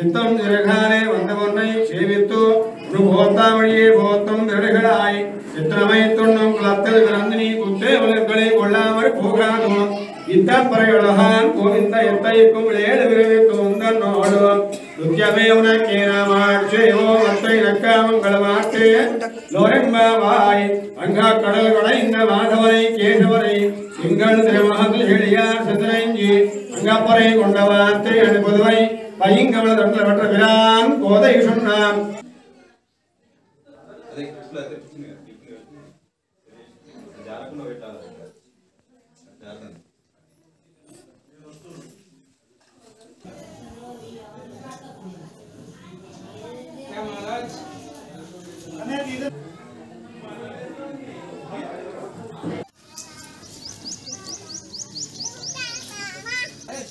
சித்தம் தீர்காலே வந்தவொன்றை சேவித்து அனுபோத்தா வழியே போத்தம் விரடுகளாய் சித்திரமை துண்ணும் குலத்தில் விரந்தினி குத்தே உலர்களை கொள்ளாமற் போகாதும் இத்தப்பறையுலகான் கோவிந்த எத்தைக்கும் விளையாடு விரைவித்து உந்தன்னோடு லுக்கியமே உனக்கேனாமாட்சேயோ மத்தை நக்காமங்களமாட்டே லோரெம்பாவாய் அங்கா கடல் இந்த மாதவரை கேசவரை சிங்கன் திருமகத்தில் செழியார் சந்திரஞ்சி. அங்கப்பறை கொண்ட வார்த்தை அனுபதுவை பையங்கவள தட்டில் வெற்ற விரான் கோதை சொன்னான்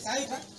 Bye.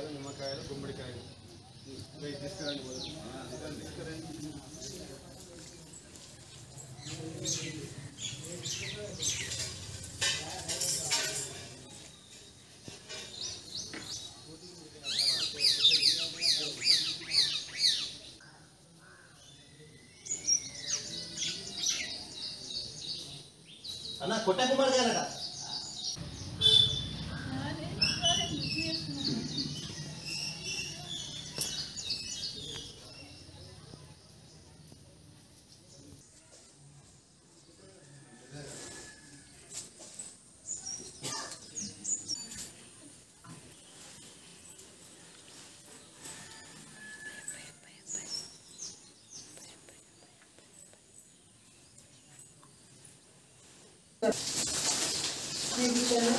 అదే పిచ్చింది కదా, పిచ్చింది కదా. జారకుండా పెట్టాలి జాగ్రత్త కొబ్బరికాయలు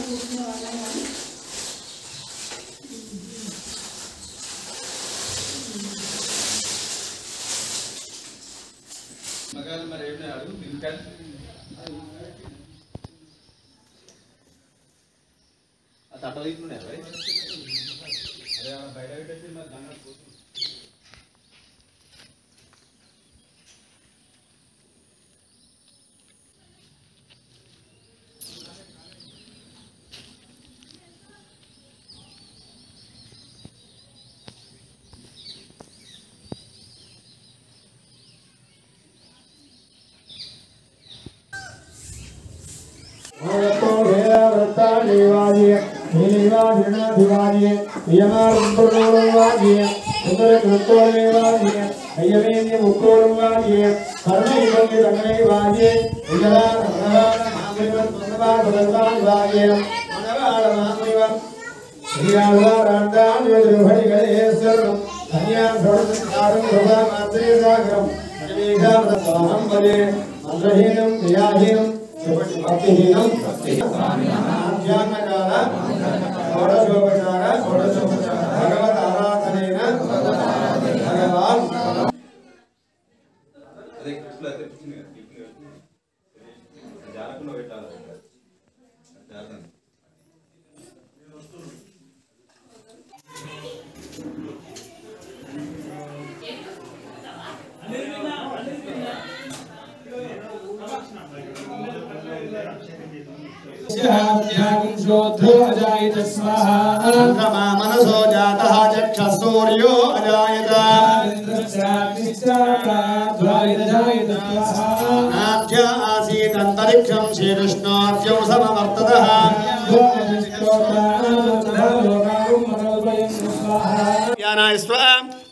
చూసిన మరి ఏమి అడుగు అట్లా తీసుకున్నాయి బయట పెట్టి మరి దాని उत्तानेवाजिये नीलेवाजिरणाधिवाजिये यमारुद्रनोरुवाजिये उदरकृत्तोलेवाजिये अयमेन्यमुक्तोरुवाजिये कर्णैवङ्गिरङ्गैवाजिये विजलानमामृतस्मृतवासदत्तानिवाजिये मनवालमामृव श्रीयालवारान्तान्योजोहरिगणे सर्वम् अन्यान् प्रणसंसारम् कृपा मात्रे सागरम् अनिमेषामृतस्वाहम् पदे मन्त्रहीनम् क्रियाहीनम् భక్తిహీన మధ్యాహ్నకాల షోడశోపచార జానకుండా పెట్టాలి मनसो जातः चक्षसूर्यो अजायत नाभ्य आसीत् अन्तरिक्षं श्रीकृष्णार्यौ समवर्ततः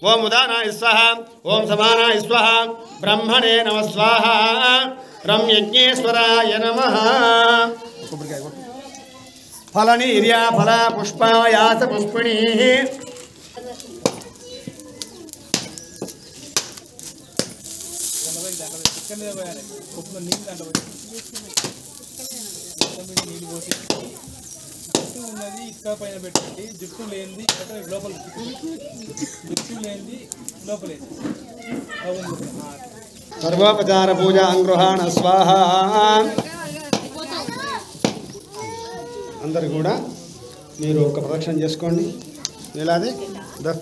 ओम उदानाय स्व ओम समानाय स्वाहा, ब्रह्मणे नमः स्वाहा रम्यज्ञेश्वराय नमः। फलनी हिरिया फल पुष्प यास सर्वोपचार पूजा अंग्रहा स्वाहा అందరు కూడా మీరు ఒక ప్రదక్షిణ చేసుకోండి. ఇలాది ద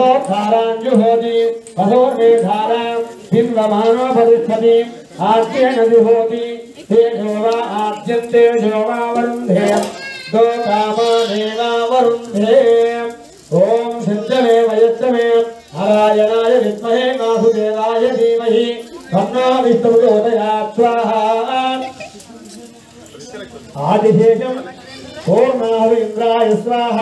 పదోధారాంజుహోతి పదోర్వేధారాం బింబమానో భవిష్యతి ఆద్యేన విహోతి తేజో ఆద్యంతే జో వరుంధే వరుంధే విద్మహే వాసుదేవాయ ధీమహి తన్నో విష్ణుప్రచోదయాత్ స్వాహ ఆదిశేషం పూర్ణాహు ఇంద్రాయ స్వాహ